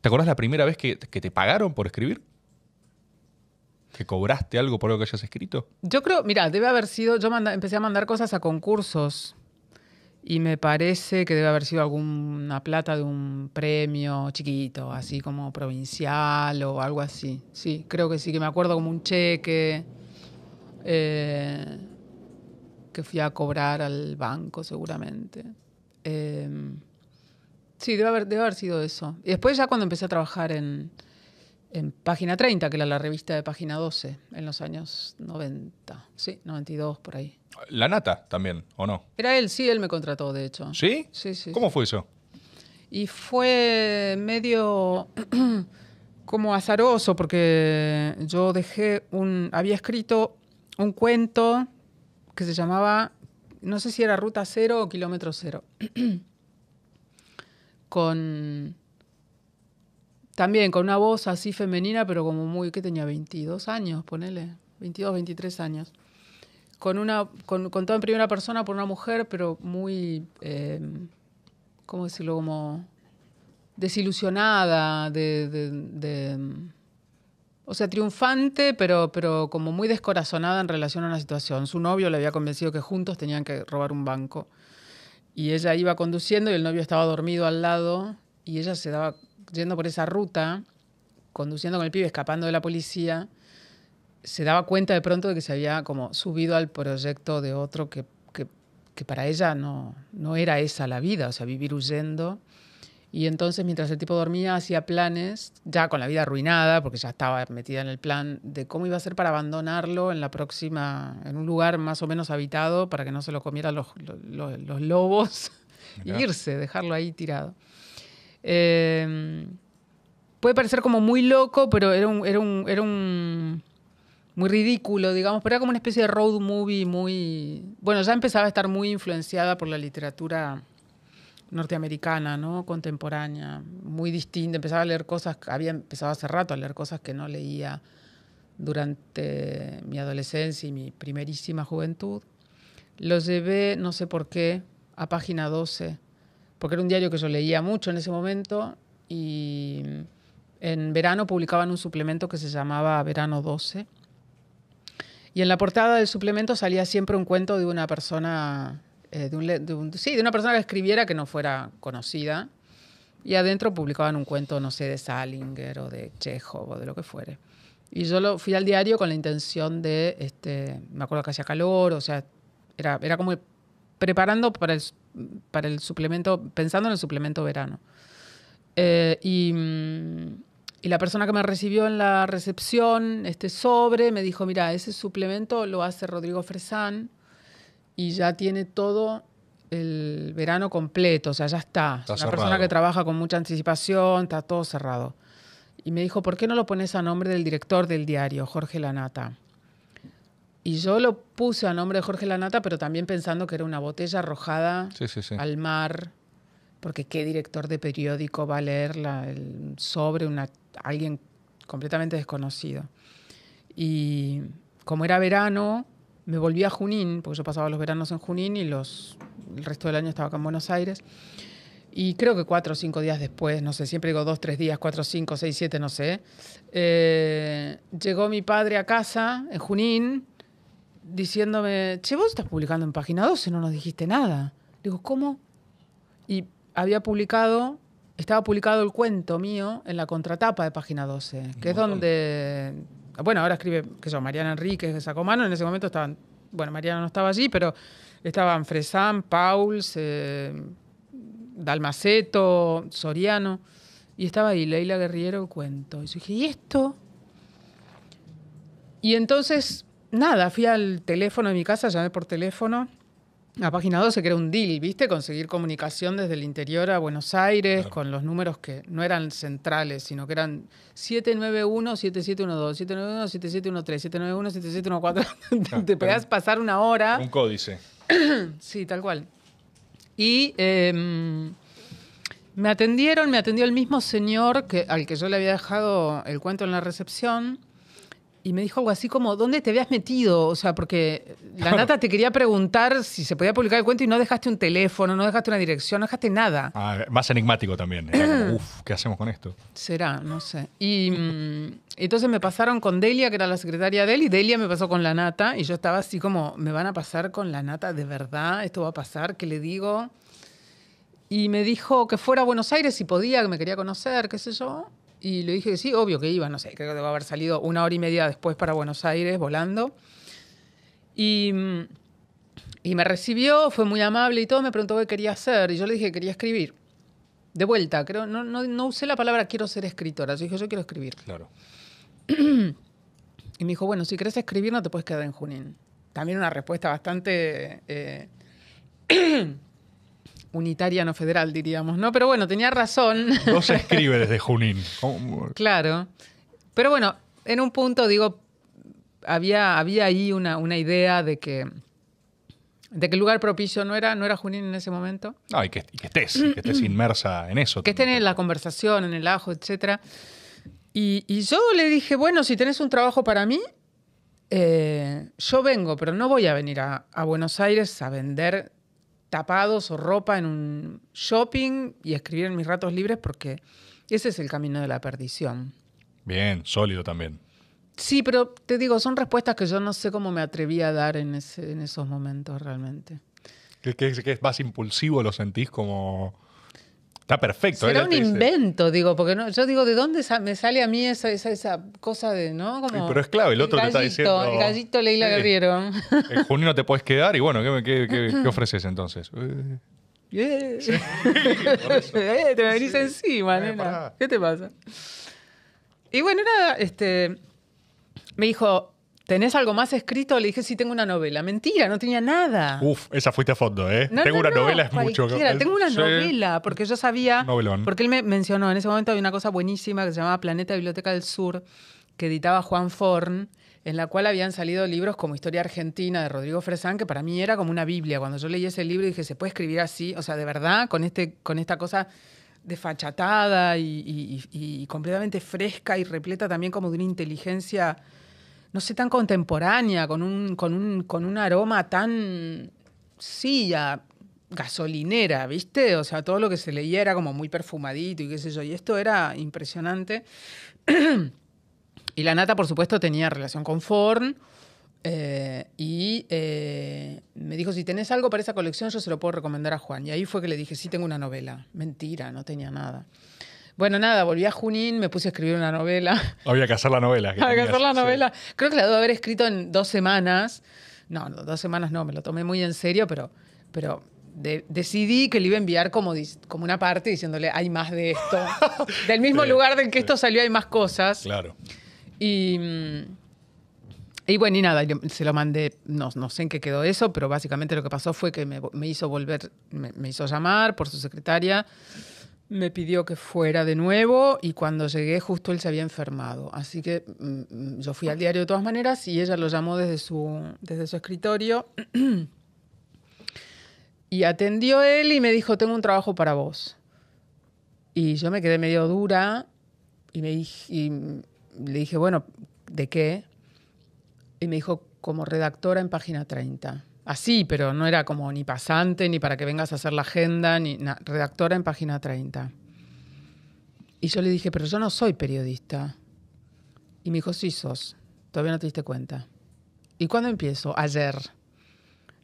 ¿Te acordás la primera vez que, te pagaron por escribir? ¿Que cobraste algo por lo que hayas escrito? Yo creo, mira, debe haber sido, yo empecé a mandar cosas a concursos y me parece que debe haber sido alguna plata de un premio chiquito, así como provincial o algo así. Sí, creo que sí, que me acuerdo como un cheque eh, que fui a cobrar al banco seguramente. Eh, sí, debe haber, debe haber sido eso. Y después ya cuando empecé a trabajar en, en Página 30, que era la revista de Página 12, en los años 90. Sí, 92, por ahí. La nata también, ¿o no? Era él, sí, él me contrató, de hecho. ¿Sí? Sí, sí. ¿Cómo fue eso? Y fue medio como azaroso, porque yo dejé un. Había escrito un cuento que se llamaba. No sé si era Ruta Cero o Kilómetro Cero. con. También con una voz así femenina, pero como muy. ¿Qué tenía? 22 años, ponele. 22, 23 años. Con una. Con, contado en primera persona por una mujer, pero muy. eh, ¿cómo decirlo? Como desilusionada, de, de- mm, o sea, triunfante, pero, pero como muy descorazonada en relación a una situación. Su novio le había convencido que juntos tenían que robar un banco. Y ella iba conduciendo y el novio estaba dormido al lado y ella se daba yendo por esa ruta, conduciendo con el pibe, escapando de la policía, se daba cuenta de pronto de que se había como subido al proyecto de otro que, que, que para ella no, no era esa la vida, o sea, vivir huyendo. Y entonces, mientras el tipo dormía, hacía planes, ya con la vida arruinada, porque ya estaba metida en el plan de cómo iba a ser para abandonarlo en la próxima, en un lugar más o menos habitado, para que no se lo comieran los, los- los- lobos, y irse, dejarlo ahí tirado. Eh, puede parecer como muy loco, pero era un, era un, era un muy ridículo, digamos, pero era como una especie de road movie muy... Bueno, ya empezaba a estar muy influenciada por la literatura norteamericana, ¿no? Contemporánea, muy distinta. Empezaba a leer cosas, había empezado hace rato a leer cosas que no leía durante mi adolescencia y mi primerísima juventud. Lo llevé, no sé por qué, a página 12, porque era un diario que yo leía mucho en ese momento y en verano publicaban un suplemento que se llamaba Verano 12. Y en la portada del suplemento salía siempre un cuento de una persona, eh, de un sí, de una persona que escribiera que no fuera conocida. Y adentro publicaban un cuento, no sé, de Salinger o de Chekhov o de lo que fuere. Y yo lo, fui al diario con la intención de, este, me acuerdo que hacía calor, o sea, era, era como preparando para el, para el suplemento, pensando en el suplemento verano. Eh, y, mm, y la persona que me recibió en la recepción, este sobre, me dijo, mira, ese suplemento lo hace Rodrigo Fresán y ya tiene todo el verano completo, o sea, ya está. Está Es una persona que trabaja con mucha anticipación, está todo cerrado. Y me dijo, ¿por qué no lo pones a nombre del director del diario, Jorge Lanata? Y yo lo puse a nombre de Jorge Lanata, pero también pensando que era una botella arrojada Sí, sí, sí. al mar, porque qué director de periódico va a leer la- el sobre una, alguien completamente desconocido. Y como era verano, me volví a Junín, porque yo pasaba los veranos en Junín y los, el resto del año estaba acá en Buenos Aires. Y creo que cuatro o cinco días después, no sé, siempre digo dos, tres días, cuatro, cinco, seis, siete, no sé, eh, llegó mi padre a casa en Junín diciéndome, che, vos estás publicando en Página 12, no nos dijiste nada. Digo, ¿cómo? Y había publicado, estaba publicado el cuento mío en la contratapa de Página 12, que es donde, bueno, ahora escribe, qué sé yo, Mariana Enríquez de Sacomano, en ese momento estaban, bueno, Mariana no estaba allí, pero estaban Fresán, Pauls, eh, Dalmaceto, Soriano, y estaba ahí Leila Guerriero cuento. Y yo dije, ¿y esto? Y entonces, nada, fui al teléfono de mi casa, llamé por teléfono a página 12, que era un deal, ¿viste? Conseguir comunicación desde el interior a Buenos Aires Claro. con los números que no eran centrales, sino que eran 791-7712, 791-7713, 791-7714. Te podías pasar una hora. Un códice. Sí, tal cual. Y eh, me atendieron, me atendió el mismo señor que, al que yo le había dejado el cuento en la recepción. Y me dijo algo así como, ¿dónde te habías metido? O sea, porque la nata te quería preguntar si se podía publicar el cuento y no dejaste un teléfono, no dejaste una dirección, no dejaste nada. Ah, más enigmático también. Era como, uf, ¿qué hacemos con esto? Será, no sé. Y mm, entonces me pasaron con Delia, que era la secretaria de él, y Delia me pasó con la nata, y yo estaba así como, ¿me van a pasar con la nata de verdad? ¿Esto va a pasar? ¿Qué le digo? Y me dijo que fuera a Buenos Aires si podía, que me quería conocer, qué sé yo. Y le dije que sí, obvio que iba, no sé, creo que debe haber salido una hora y media después para Buenos Aires volando. Y, mm, y me recibió, fue muy amable y todo, me preguntó qué quería hacer. Y yo le dije que quería escribir. De vuelta, creo, no, no, no usé la palabra quiero ser escritora. Yo dije, yo quiero escribir. Claro. Y me dijo, bueno, si querés escribir no te puedes quedar en Junín. También una respuesta bastante eh, unitaria, no federal, diríamos, ¿no? Pero bueno, tenía razón. No se escribe desde Junín. ¿Cómo? Claro. Pero bueno, en un punto, digo, había, había ahí una, una idea de que, de que el lugar propicio no era, no era Junín en ese momento. No, y que, y que estés, y que estés inmersa en eso. Que estén en la conversación, en el ajo, etcétera. Y, y yo le dije, bueno, si tenés un trabajo para mí, eh, yo vengo, pero no voy a venir a, a Buenos Aires a vender tapados o ropa en un shopping y escribir en mis ratos libres porque ese es el camino de la perdición. Bien, sólido también. Sí, pero te digo, son respuestas que yo no sé cómo me atreví a dar en, ese- en esos momentos realmente. Que es más impulsivo, lo sentís como. Está perfecto. Será ella un invento, digo, porque no, yo digo, ¿de dónde me sale a mí esa, esa, esa cosa de, ¿no? Como Sí, pero es clave, el otro te está diciendo- El gallito Leila Sí. Guerriero. En junio no te puedes quedar y bueno, ¿qué, qué, qué- qué ofreces entonces? Eh, Eh, Eh, te me venís encima, Eh, nena. ¿Qué te pasa? Y bueno, nada, este. Me dijo, ¿tenés algo más escrito? Le dije, sí, tengo una novela. Mentira, no tenía nada. Uf, esa fuiste a fondo, ¿eh? No, Tengo no, una no, novela, es mucho. Tengo una Sí. novela, porque yo sabía. Novelón. Porque él me mencionó, en ese momento había una cosa buenísima que se llamaba Planeta Biblioteca del Sur, que editaba Juan Forn, en la cual habían salido libros como Historia Argentina de Rodrigo Fresán, que para mí era como una Biblia. Cuando yo leí ese libro dije, ¿se puede escribir así? O sea, de verdad, con, este, con esta cosa desfachatada y, y- y- y completamente fresca y repleta también como de una inteligencia, no sé, tan contemporánea, con un, con un, con un aroma tan, sí, a gasolinera, ¿viste? O sea, todo lo que se leía era como muy perfumadito y qué sé yo. Y esto era impresionante. y la nata, por supuesto, tenía relación con Forn. eh, y eh, me dijo, si tenés algo para esa colección, yo se lo puedo recomendar a Juan. Y ahí fue que le dije, sí, tengo una novela. Mentira, no tenía nada. Bueno, nada, volví a Junín, me puse a escribir una novela. Había que hacer la novela. que Había que hacer la sí. novela. Creo que la debo haber escrito en dos semanas. No, no, dos semanas no, me lo tomé muy en serio, pero, pero de- decidí que le iba a enviar como, como una parte diciéndole, hay más de esto. Del mismo Sí, lugar del que esto salió hay más cosas. Claro. Y, y bueno, y nada, yo se lo mandé, no, no sé en qué quedó eso, pero básicamente lo que pasó fue que me, me hizo volver, me, me hizo llamar por su secretaria, me pidió que fuera de nuevo y cuando llegué justo él se había enfermado. Así que mm, mm, yo fui al diario de todas maneras y ella lo llamó desde su, desde su escritorio y atendió él y me dijo, tengo un trabajo para vos. Y yo me quedé medio dura y, me dij- y le dije, bueno, ¿de qué? Y me dijo, como redactora en página 30. Así, pero no era como ni pasante, ni para que vengas a hacer la agenda, ni redactora en página 30. Y yo le dije, pero yo no soy periodista. Y me dijo, sí sos, todavía no te diste cuenta. ¿Y cuándo empiezo? Ayer.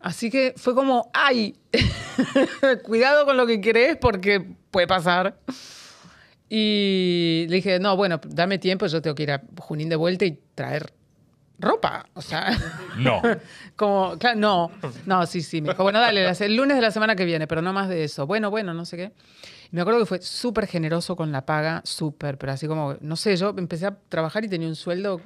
Así que fue como, ¡ay! Cuidado con lo que querés porque puede pasar. Y le dije, no, bueno, dame tiempo, yo tengo que ir a Junín de vuelta y traer ropa. O sea, No. como, claro, no, no, sí, sí. Me dijo, bueno, dale, el lunes de la semana que viene, pero no más de eso. Bueno, bueno, no sé qué. Me acuerdo que fue súper generoso con la paga, súper, pero así como, no sé, yo empecé a trabajar y tenía un sueldo,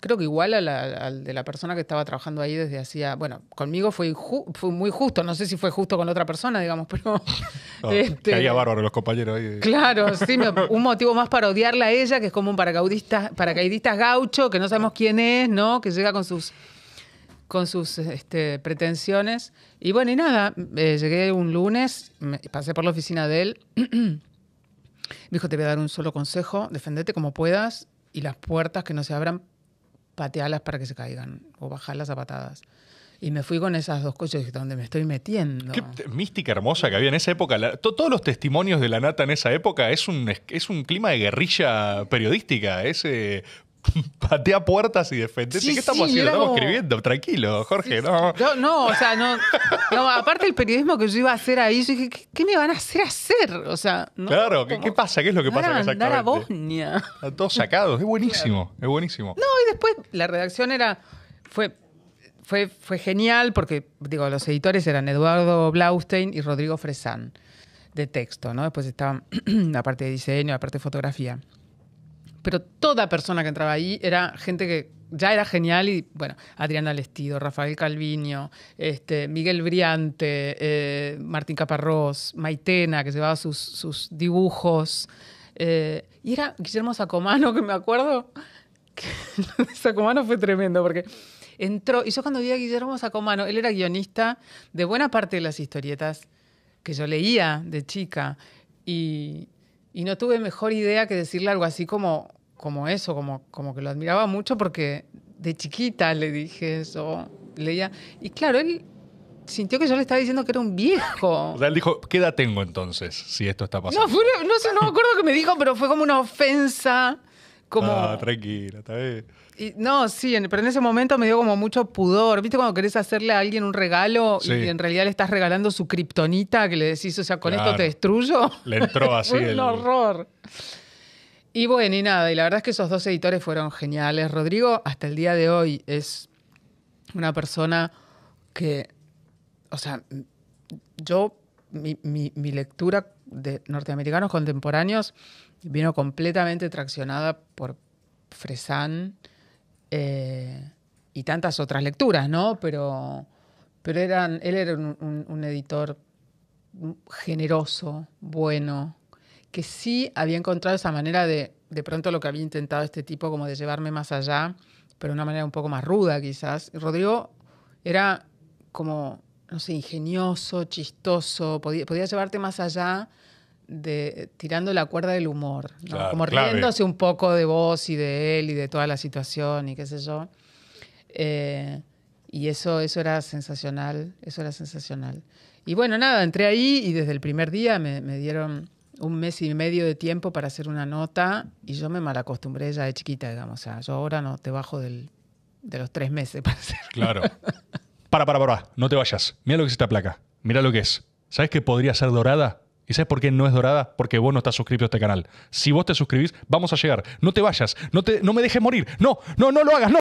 creo que igual a la- al de la persona que estaba trabajando ahí desde hacía, bueno, conmigo fue, fue muy justo, no sé si fue justo con otra persona, digamos, pero... No, este, Caía bárbaro los compañeros ahí. Claro, sí, un motivo más para odiarla a ella, que es como un paracaidista, paracaidista gaucho, que no sabemos quién es, ¿no? Que llega con sus con sus este, pretensiones. Y bueno, y nada, eh, llegué un lunes, me- pasé por la oficina de él. me dijo, te voy a dar un solo consejo, defendete como puedas y las puertas que no se abran patealas para que se caigan o bajarlas a patadas. Y me fui con esas dos cosas, ¿dónde me estoy metiendo? Qué mística hermosa que había en esa época. Todos los testimonios de la nata en esa época es un, es, es un clima de guerrilla periodística. Ese patea puertas y defendete. Sí, ¿Qué estamos sí, haciendo? Estamos como- escribiendo. Tranquilo, Jorge. Sí, no. Yo, no, o sea, no, no, Aparte del periodismo que yo iba a hacer ahí, yo dije, ¿qué, qué me van a hacer hacer? O sea, ¿no? Claro, ¿qué, pasa? ¿Qué es lo que pasa a andar a exactamente? Bosnia. Están todos sacados. Es buenísimo. Es buenísimo. No, y después la redacción era. Fue, fue, fue genial porque, digo, los editores eran Eduardo Blaustein y Rodrigo Fresán, de texto, ¿no? Después estaban la parte de diseño, la parte de fotografía. Pero toda persona que entraba ahí era gente que ya era genial y, bueno, Adriana Lestido, Rafael Calviño, este, Miguel Briante, eh, Martín Caparrós, Maitena, que llevaba sus, sus dibujos. eh, y era Guillermo Sacomano, que me acuerdo que Sacomano fue tremendo porque entró, y yo cuando vi a Guillermo Sacomano, él era guionista de buena parte de las historietas que yo leía de chica y, y no tuve mejor idea que decirle algo así como, como eso, como, como que lo admiraba mucho porque de chiquita le dije eso, leía, y claro, él sintió que yo le estaba diciendo que era un viejo. O sea, él dijo, ¿qué edad tengo entonces si esto está pasando? No, fue no sé, no me acuerdo que me dijo, pero fue como una ofensa. Como, Ah, tranquila, está bien. y- no, sí, en- pero en ese momento me dio como mucho pudor. ¿Viste cuando querés hacerle a alguien un regalo Sí. y en realidad le estás regalando su kriptonita que le decís, o sea, con esto te destruyo? Le entró así un el- horror. Y bueno, y nada, y la verdad es que esos dos editores fueron geniales. Rodrigo, hasta el día de hoy, es una persona que, o sea, yo, mi, mi- mi lectura de norteamericanos contemporáneos vino completamente traccionada por Fresán eh, y tantas otras lecturas, ¿no? Pero, pero él era un, un- editor generoso, bueno, que sí había encontrado esa manera de, de pronto lo que había intentado este tipo, como de llevarme más allá, pero de una manera un poco más ruda quizás. Rodrigo era como, no sé, ingenioso, chistoso, podía, podía llevarte más allá de tirando la cuerda del humor, ¿no? Claro, como clave. riéndose un poco de vos y de él y de toda la situación y qué sé yo. Eh, y eso, eso era sensacional, eso era sensacional. Y bueno, nada, entré ahí y desde el primer día me, me dieron un mes y medio de tiempo para hacer una nota y yo me malacostumbré ya de chiquita, digamos. O sea, yo ahora no te bajo del, de los tres meses para hacer. Claro. Para, para, para. No te vayas. Mira lo que es esta placa. Mira lo que es. ¿Sabes que podría ser dorada? ¿Y sabes por qué no es dorada? Porque vos no estás suscrito a este canal. Si vos te suscribís, vamos a llegar. No te vayas. No, te, no me dejes morir. No, no, no lo hagas. No.